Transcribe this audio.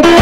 you